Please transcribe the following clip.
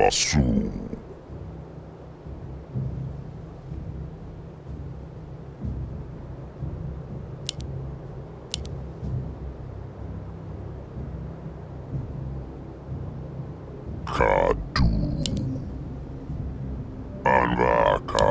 Basu. Kadu. Anvaka